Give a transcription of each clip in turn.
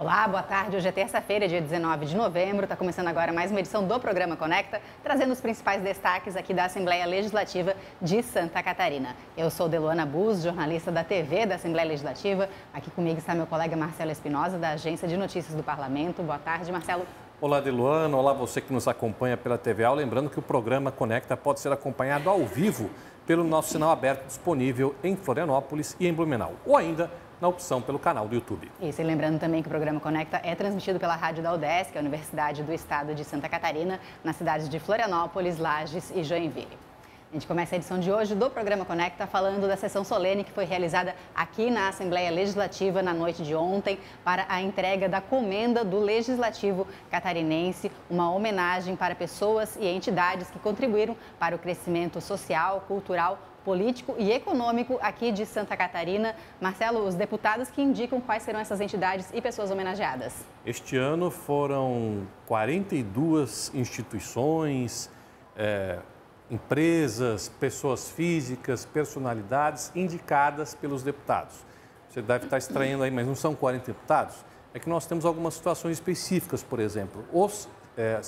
Olá, boa tarde. Hoje é terça-feira, dia 19 de novembro. Está começando agora mais uma edição do programa Conecta, trazendo os principais destaques aqui da Assembleia Legislativa de Santa Catarina. Eu sou Deluana Buz, jornalista da TV da Assembleia Legislativa. Aqui comigo está meu colega Marcelo Espinosa, da Agência de Notícias do Parlamento. Boa tarde, Marcelo. Olá, Deluana. Olá, você que nos acompanha pela TVA. Lembrando que o programa Conecta pode ser acompanhado ao vivo pelo nosso sinal aberto disponível em Florianópolis e em Blumenau. Ou ainda na opção pelo canal do YouTube. Isso, e lembrando também que o programa Conecta é transmitido pela rádio da UDESC, a Universidade do Estado de Santa Catarina, nas cidades de Florianópolis, Lages e Joinville. A gente começa a edição de hoje do programa Conecta falando da sessão solene que foi realizada aqui na Assembleia Legislativa na noite de ontem para a entrega da comenda do Legislativo catarinense, uma homenagem para pessoas e entidades que contribuíram para o crescimento social, cultural, político e econômico aqui de Santa Catarina. Marcelo, os deputados que indicam quais serão essas entidades e pessoas homenageadas. Este ano foram 42 instituições, é, empresas, pessoas físicas, personalidades indicadas pelos deputados. Você deve estar estranhando aí, mas não são 40 deputados? É que nós temos algumas situações específicas, por exemplo, os é,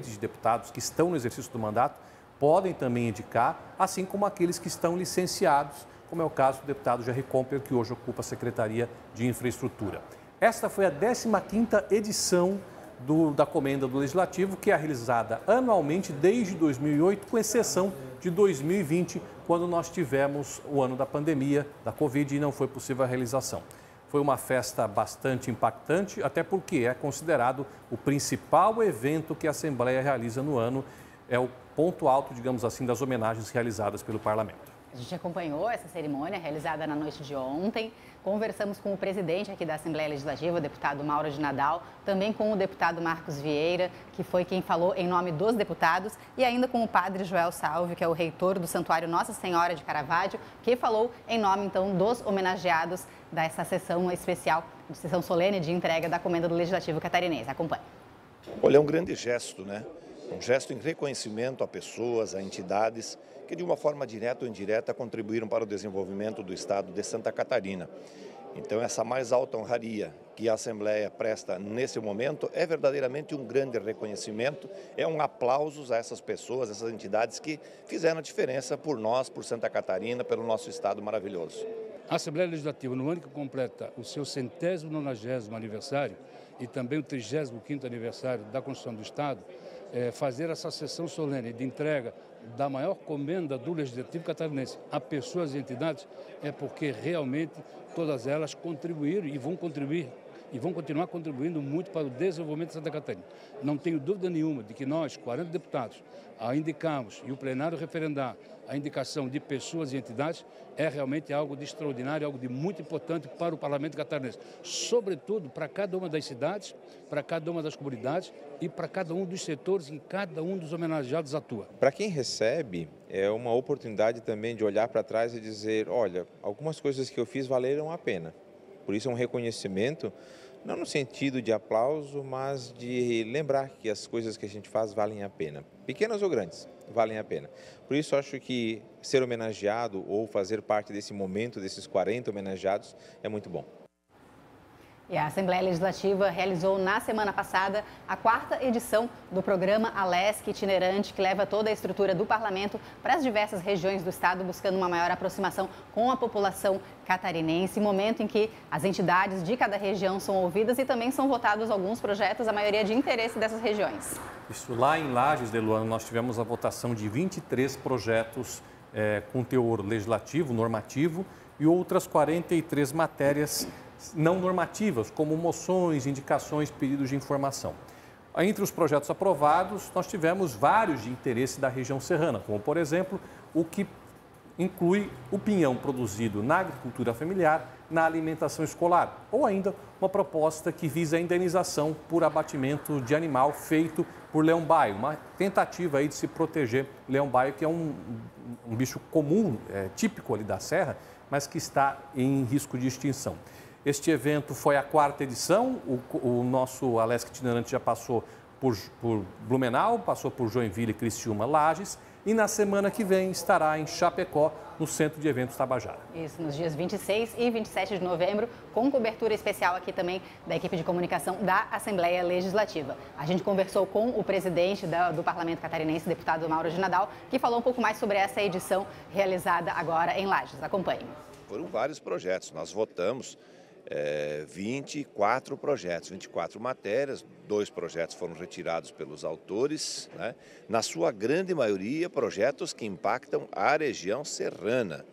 de deputados que estão no exercício do mandato podem também indicar, assim como aqueles que estão licenciados, como é o caso do deputado Jerry Comper, que hoje ocupa a Secretaria de Infraestrutura. Esta foi a 15ª edição do, da Comenda do Legislativo, que é realizada anualmente desde 2008, com exceção de 2020, quando nós tivemos o ano da pandemia, da Covid, e não foi possível a realização. Foi uma festa bastante impactante, até porque é considerado o principal evento que a Assembleia realiza no ano, é o ponto alto, digamos assim, das homenagens realizadas pelo Parlamento. A gente acompanhou essa cerimônia realizada na noite de ontem. Conversamos com o presidente aqui da Assembleia Legislativa, o deputado Mauro de Nadal, também com o deputado Marcos Vieira, que foi quem falou em nome dos deputados, e ainda com o padre Joel Salve, que é o reitor do Santuário Nossa Senhora de Caravaggio, que falou em nome, então, dos homenageados dessa sessão especial, sessão solene de entrega da Comenda do Legislativo Catarinense. Acompanhe. Olha, é um grande gesto, né? Um gesto em reconhecimento a pessoas, a entidades que de uma forma direta ou indireta contribuíram para o desenvolvimento do estado de Santa Catarina. Então essa mais alta honraria que a Assembleia presta nesse momento é verdadeiramente um grande reconhecimento, é um aplauso a essas pessoas, essas entidades que fizeram a diferença por nós, por Santa Catarina, pelo nosso estado maravilhoso. A Assembleia Legislativa, no ano que completa o seu centésimo nonagésimo aniversário e também o trigésimo quinto aniversário da Constituição do Estado, é, fazer essa sessão solene de entrega da maior comenda do Legislativo Catarinense a pessoas e entidades é porque realmente todas elas contribuíram e vão contribuir e vão continuar contribuindo muito para o desenvolvimento de Santa Catarina. Não tenho dúvida nenhuma de que nós, 40 deputados, a indicarmos e o plenário referendar a indicação de pessoas e entidades é realmente algo de extraordinário, algo de muito importante para o Parlamento catarinense, sobretudo para cada uma das cidades, para cada uma das comunidades e para cada um dos setores em cada um dos homenageados atua. Para quem recebe, é uma oportunidade também de olhar para trás e dizer, olha, algumas coisas que eu fiz valeram a pena. Por isso é um reconhecimento não no sentido de aplauso, mas de lembrar que as coisas que a gente faz valem a pena, pequenas ou grandes, valem a pena. Por isso acho que ser homenageado ou fazer parte desse momento desses 40 homenageados é muito bom. E a Assembleia Legislativa realizou na semana passada a quarta edição do programa Alesc itinerante, que leva toda a estrutura do parlamento para as diversas regiões do estado, buscando uma maior aproximação com a população catarinense, momento em que as entidades de cada região são ouvidas e também são votados alguns projetos, a maioria de interesse dessas regiões. Isso lá em Lages, Deluano, nós tivemos a votação de 23 projetos é, com teor legislativo, normativo, e outras 43 matérias não normativas, como moções, indicações, pedidos de informação. Entre os projetos aprovados, nós tivemos vários de interesse da região serrana, como, por exemplo, o que inclui o pinhão produzido na agricultura familiar, na alimentação escolar, ou ainda uma proposta que visa a indenização por abatimento de animal feito por leão-baio, uma tentativa aí de se proteger leão-baio, que é um, um bicho comum, é, típico ali da serra, mas que está em risco de extinção. Este evento foi a quarta edição, o, o nosso Alesc Itinerante já passou por, por, Blumenau, passou por Joinville, Criciúma, Lages e na semana que vem estará em Chapecó, no Centro de Eventos Tabajara. Isso, nos dias 26 e 27 de novembro, com cobertura especial aqui também da equipe de comunicação da Assembleia Legislativa. A gente conversou com o presidente do Parlamento Catarinense, deputado Mauro de Nadal, que falou um pouco mais sobre essa edição realizada agora em Lages. Acompanhe. Foram vários projetos, nós votamos é, 24 projetos, 24 matérias, dois projetos foram retirados pelos autores, né? na sua grande maioria projetos que impactam a região serrana.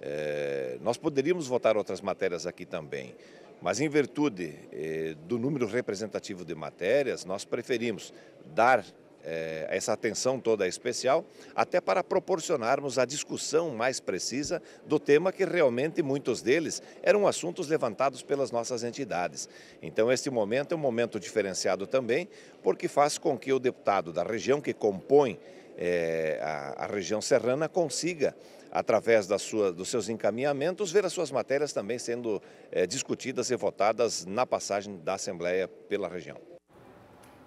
É, nós poderíamos votar outras matérias aqui também, mas em virtude é, do número representativo de matérias, nós preferimos dar é, essa atenção toda especial, até para proporcionarmos a discussão mais precisa do tema que realmente muitos deles eram assuntos levantados pelas nossas entidades. Então, este momento é um momento diferenciado também, porque faz com que o deputado da região que compõe é, a, a, região serrana consiga, através da sua, dos seus encaminhamentos, ver as suas matérias também sendo é, discutidas e votadas na passagem da Assembleia pela região.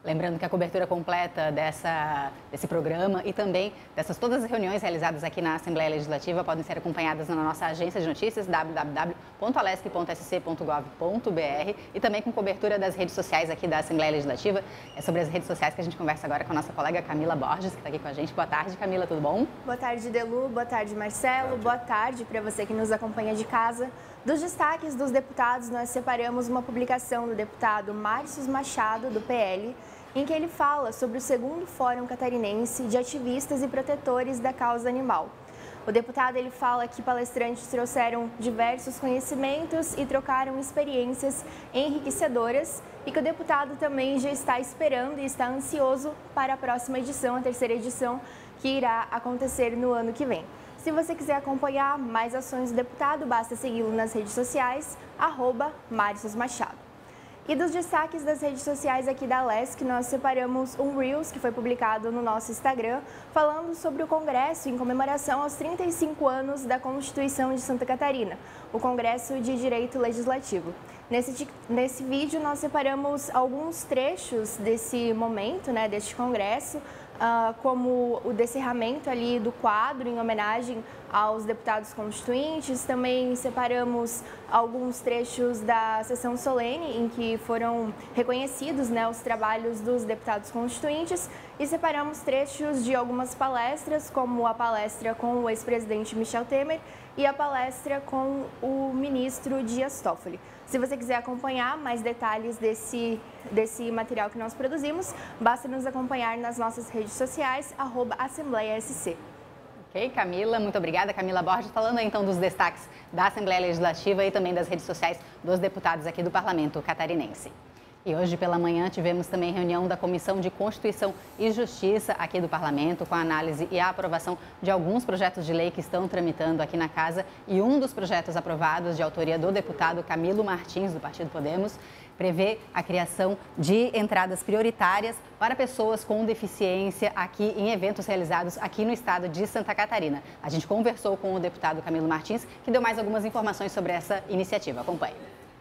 Lembrando que a cobertura completa dessa, desse programa e também dessas todas as reuniões realizadas aqui na Assembleia Legislativa podem ser acompanhadas na nossa agência de notícias www.alesc.sc.gov.br e também com cobertura das redes sociais aqui da Assembleia Legislativa. É sobre as redes sociais que a gente conversa agora com a nossa colega Camila Borges, que está aqui com a gente. Boa tarde, Camila, tudo bom? Boa tarde, Delu. Boa tarde, Marcelo. Boa tarde para você que nos acompanha de casa. Dos destaques dos deputados, nós separamos uma publicação do deputado Márcio Machado, do PL, em que ele fala sobre o segundo Fórum Catarinense de Ativistas e Protetores da Causa Animal. O deputado ele fala que palestrantes trouxeram diversos conhecimentos e trocaram experiências enriquecedoras e que o deputado também já está esperando e está ansioso para a próxima edição, a terceira edição, que irá acontecer no ano que vem. Se você quiser acompanhar mais ações do deputado, basta segui-lo nas redes sociais, arroba Machado. E dos destaques das redes sociais aqui da LESC, nós separamos um Reels que foi publicado no nosso Instagram, falando sobre o Congresso em comemoração aos 35 anos da Constituição de Santa Catarina, o Congresso de Direito Legislativo. Nesse, nesse vídeo, nós separamos alguns trechos desse momento, né, deste congresso, uh, como o descerramento ali do quadro em homenagem aos deputados constituintes. Também separamos alguns trechos da sessão solene em que foram reconhecidos né, os trabalhos dos deputados constituintes e separamos trechos de algumas palestras, como a palestra com o ex-presidente Michel Temer e a palestra com o ministro Dias Toffoli. Se você quiser acompanhar mais detalhes desse, desse material que nós produzimos, basta nos acompanhar nas nossas redes sociais, arroba Assembleia SC. Ok, Camila, muito obrigada. Camila Borges, falando então dos destaques da Assembleia Legislativa e também das redes sociais dos deputados aqui do Parlamento Catarinense. E hoje pela manhã tivemos também reunião da Comissão de Constituição e Justiça aqui do Parlamento, com a análise e a aprovação de alguns projetos de lei que estão tramitando aqui na casa. E um dos projetos aprovados, de autoria do deputado Camilo Martins, do Partido Podemos, prevê a criação de entradas prioritárias para pessoas com deficiência aqui em eventos realizados aqui no estado de Santa Catarina. A gente conversou com o deputado Camilo Martins, que deu mais algumas informações sobre essa iniciativa. Acompanhe.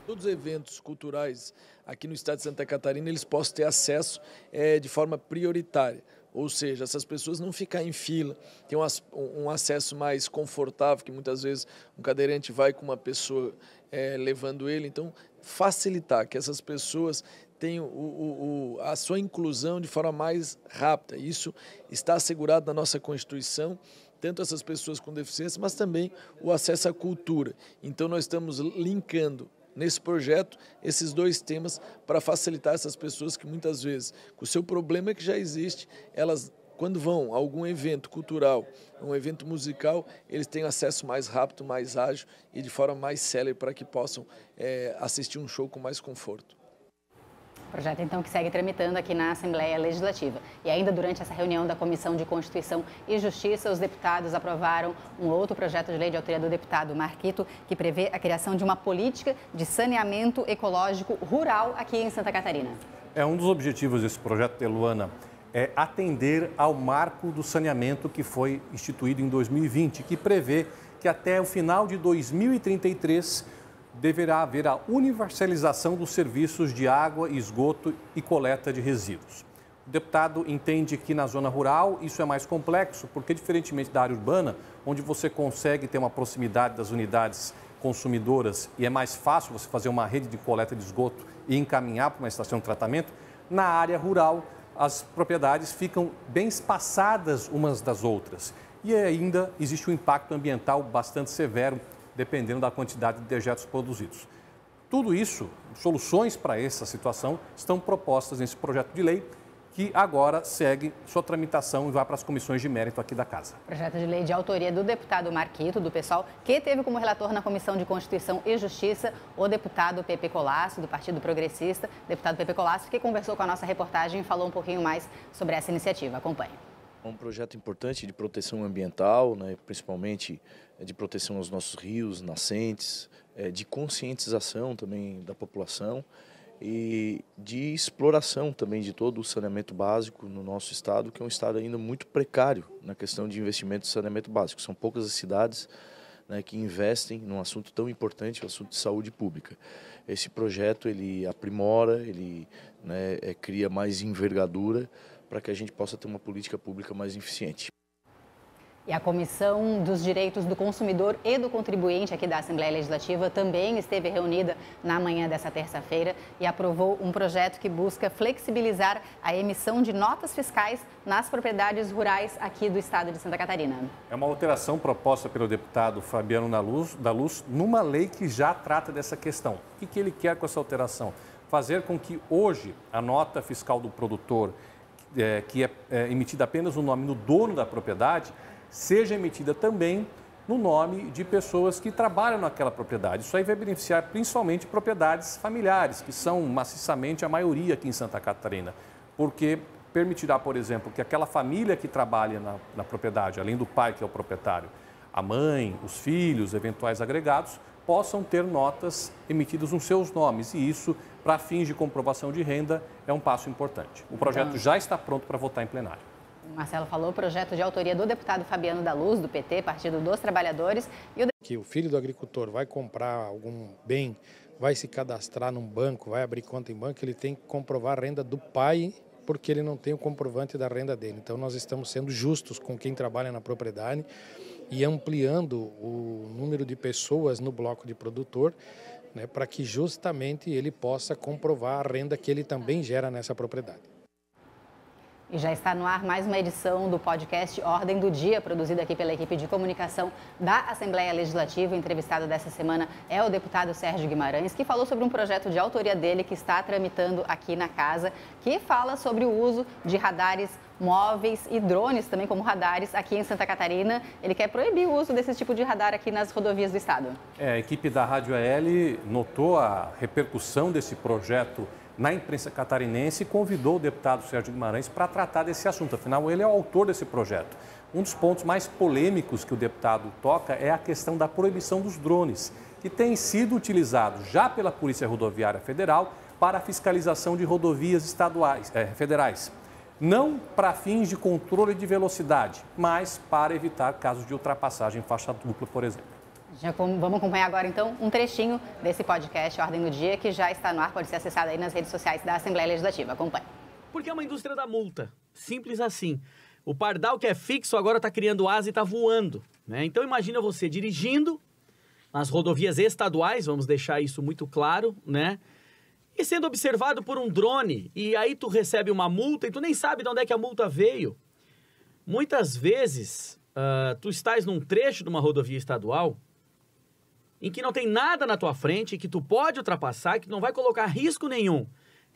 Todos os eventos culturais aqui no estado de Santa Catarina, eles possam ter acesso é, de forma prioritária. Ou seja, essas pessoas não ficar em fila, ter um, um, acesso mais confortável, que muitas vezes um cadeirante vai com uma pessoa é, levando ele. Então, facilitar que essas pessoas tenham o, o, a sua inclusão de forma mais rápida. Isso está assegurado na nossa Constituição tanto essas pessoas com deficiência, mas também o acesso à cultura. Então, nós estamos linkando nesse projeto esses dois temas para facilitar essas pessoas que muitas vezes, com o seu problema que já existe, elas quando vão a algum evento cultural, um evento musical, eles têm acesso mais rápido, mais ágil e de forma mais célere para que possam é, assistir um show com mais conforto. Projeto, então, que segue tramitando aqui na Assembleia Legislativa. E ainda durante essa reunião da Comissão de Constituição e Justiça, os deputados aprovaram um outro projeto de lei de autoria do deputado Marquito, que prevê a criação de uma política de saneamento ecológico rural aqui em Santa Catarina. É um dos objetivos desse projeto, Luana, é atender ao marco do saneamento que foi instituído em 2020, que prevê que até o final de 2033 deverá haver a universalização dos serviços de água, esgoto e coleta de resíduos. O deputado entende que na zona rural isso é mais complexo, porque diferentemente da área urbana, onde você consegue ter uma proximidade das unidades consumidoras e é mais fácil você fazer uma rede de coleta de esgoto e encaminhar para uma estação de tratamento, na área rural as propriedades ficam bem espaçadas umas das outras. E ainda existe um impacto ambiental bastante severo, dependendo da quantidade de dejetos produzidos. Tudo isso, soluções para essa situação, estão propostas nesse projeto de lei que agora segue sua tramitação e vai para as comissões de mérito aqui da Casa. Projeto de lei de autoria do deputado Marquito, do PSOL, que teve como relator na Comissão de Constituição e Justiça o deputado Pepe Colasso, do Partido Progressista. Deputado Pepe Colasso, que conversou com a nossa reportagem e falou um pouquinho mais sobre essa iniciativa. Acompanhe. É um projeto importante de proteção ambiental, né, principalmente de proteção aos nossos rios, nascentes, é, de conscientização também da população e de exploração também de todo o saneamento básico no nosso estado, que é um estado ainda muito precário na questão de investimento em saneamento básico. São poucas as cidades né, que investem num assunto tão importante, o assunto de saúde pública. Esse projeto ele aprimora, ele né, é, cria mais envergadura para que a gente possa ter uma política pública mais eficiente. E a Comissão dos Direitos do Consumidor e do Contribuinte aqui da Assembleia Legislativa também esteve reunida na manhã dessa terça-feira e aprovou um projeto que busca flexibilizar a emissão de notas fiscais nas propriedades rurais aqui do estado de Santa Catarina. É uma alteração proposta pelo deputado Fabiano da Luz, da Luz numa lei que já trata dessa questão. O que, ele quer com essa alteração? Fazer com que hoje a nota fiscal do produtor, é, que é, é emitida apenas no nome do dono da propriedade, seja emitida também no nome de pessoas que trabalham naquela propriedade. Isso aí vai beneficiar principalmente propriedades familiares, que são maciçamente a maioria aqui em Santa Catarina, porque permitirá, por exemplo, que aquela família que trabalha na, na propriedade, além do pai que é o proprietário, a mãe, os filhos, eventuais agregados, possam ter notas emitidas nos seus nomes e isso, para fins de comprovação de renda, é um passo importante. O projeto já está pronto para votar em plenário. Marcelo falou, projeto de autoria do deputado Fabiano da Luz, do PT, Partido dos Trabalhadores. E o... Que o filho do agricultor vai comprar algum bem, vai se cadastrar num banco, vai abrir conta em banco, ele tem que comprovar a renda do pai, porque ele não tem o comprovante da renda dele. Então nós estamos sendo justos com quem trabalha na propriedade e ampliando o número de pessoas no bloco de produtor, né, para que justamente ele possa comprovar a renda que ele também gera nessa propriedade. E já está no ar mais uma edição do podcast Ordem do Dia, produzido aqui pela equipe de comunicação da Assembleia Legislativa. O entrevistado dessa semana é o deputado Sérgio Guimarães, que falou sobre um projeto de autoria dele que está tramitando aqui na casa, que fala sobre o uso de radares móveis e drones também como radares aqui em Santa Catarina. Ele quer proibir o uso desse tipo de radar aqui nas rodovias do estado. É, a equipe da Rádio AL notou a repercussão desse projeto na imprensa catarinense e convidou o deputado Sérgio Guimarães para tratar desse assunto. Afinal, ele é o autor desse projeto. Um dos pontos mais polêmicos que o deputado toca é a questão da proibição dos drones, que tem sido utilizado já pela Polícia Rodoviária Federal para a fiscalização de rodovias estaduais, é, federais. Não para fins de controle de velocidade, mas para evitar casos de ultrapassagem em faixa dupla, por exemplo. Já vamos acompanhar agora, então, um trechinho desse podcast Ordem do Dia, que já está no ar, pode ser acessado aí nas redes sociais da Assembleia Legislativa. Acompanhe. Porque é uma indústria da multa. Simples assim. O pardal que é fixo agora está criando asa e está voando. Né? Então imagina você dirigindo nas rodovias estaduais, vamos deixar isso muito claro, né? E sendo observado por um drone, e aí tu recebe uma multa e tu nem sabe de onde é que a multa veio. Muitas vezes, uh, tu estás num trecho de uma rodovia estadual em que não tem nada na tua frente, que tu pode ultrapassar, que não vai colocar risco nenhum.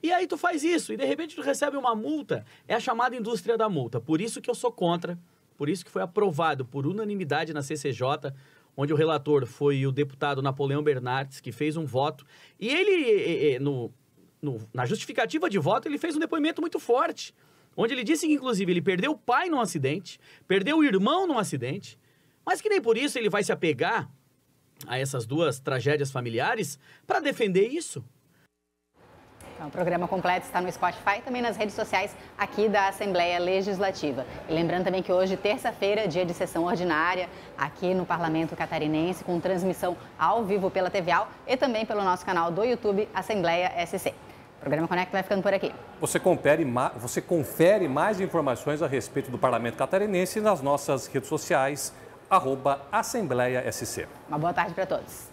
E aí tu faz isso e de repente tu recebe uma multa. É a chamada indústria da multa. Por isso que eu sou contra, por isso que foi aprovado por unanimidade na CCJ, onde o relator foi o deputado Napoleão Bernardes, que fez um voto. E ele, no, no, na justificativa de voto, ele fez um depoimento muito forte, onde ele disse que, inclusive, ele perdeu o pai num acidente, perdeu o irmão num acidente, mas que nem por isso ele vai se apegar a essas duas tragédias familiares para defender isso. Então, o programa completo está no Spotify e também nas redes sociais aqui da Assembleia Legislativa. E lembrando também que hoje, terça-feira, dia de sessão ordinária aqui no Parlamento Catarinense, com transmissão ao vivo pela TVAL e também pelo nosso canal do YouTube Assembleia SC. O programa Conecta vai ficando por aqui. Você confere, você confere mais informações a respeito do Parlamento Catarinense nas nossas redes sociais, arroba Assembleia SC. Uma boa tarde para todos.